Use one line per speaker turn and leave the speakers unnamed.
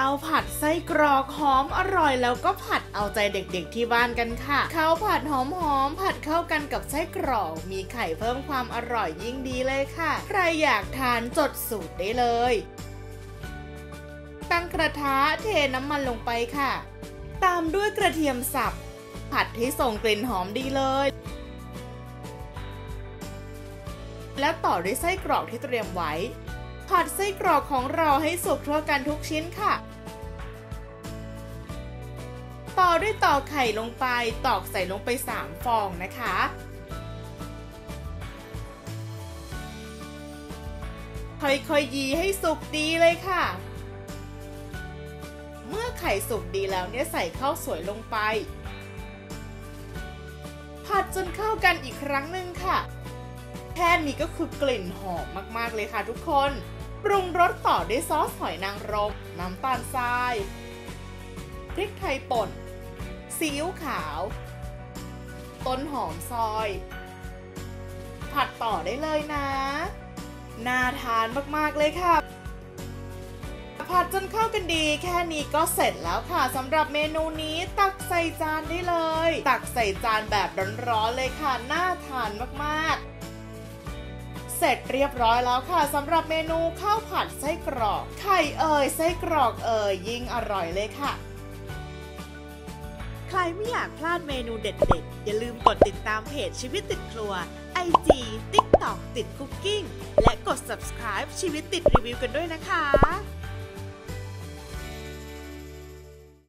ข้าวผัดไส้กรอกหอมอร่อยแล้วก็ผัดเอาใจเด็กๆที่บ้านกันค่ะ ข้าวผัดหอมๆผัดเข้ากันกับไส้กรอก มีไข่เพิ่มความอร่อยยิ่งดีเลยค่ะ ใครอยากทานจดสูตรได้เลย ตั้งกระทะเทน้ำมันลงไปค่ะ ตามด้วยกระเทียมสับ ผัดให้ส่งกลิ่นหอมดีเลยแล้วต่อด้วยไส้กรอกที่เตรียมไว้ ผัดไส้กรอกของเราให้สุกทั่วกันทุกชิ้นค่ะ ต่อด้วยตอกไข่ลงไปตอกใส่ลงไป 3 ฟองนะคะ ค่อยๆยีให้สุกดีเลยค่ะ เมื่อไข่สุกดีแล้วเนี่ยใส่ข้าวสวยลงไป ผัดจนเข้ากันอีกครั้งหนึ่งค่ะ แค่นี้ก็คือกลิ่นหอมมากๆเลยค่ะทุกคน ปรุงรสต่อด้วยซอสหอยนางรม น้ำตาลทราย พริกไทยป่น ซีอิ๊วขาว ต้นหอมซอย ผัดต่อได้เลยนะ น่าทานมากๆเลยค่ะ ผัดจนเข้ากันดี แค่นี้ก็เสร็จแล้วค่ะสำหรับเมนูนี้ตักใส่จานได้เลย ตักใส่จานแบบร้อนๆเลยค่ะ น่าทานมากๆ เสร็จเรียบร้อยแล้วค่ะสำหรับเมนูข้าวผัดไส้กรอก ไข่เอ่ยไส้กรอกเอ่ยยิ่งอร่อยเลยค่ะ ใครไม่อยากพลาดเมนูเด็ดๆ อย่าลืมกดติดตามเพจชีวิตติดครัว IG TikTok ติดคุกกิ้งและกด subscribe ชีวิตติดรีวิวกันด้วยนะคะ